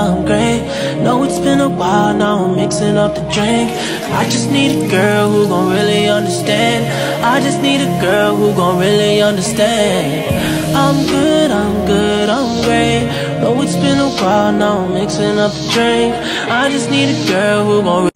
I'm great. Know it's been a while now, I'm mixing up the drink. I just need a girl who gon' really understand. I just need a girl who gon' really understand. I'm good, I'm good, I'm great. Know it's been a while now, I'm mixing up the drink. I just need a girl who gon'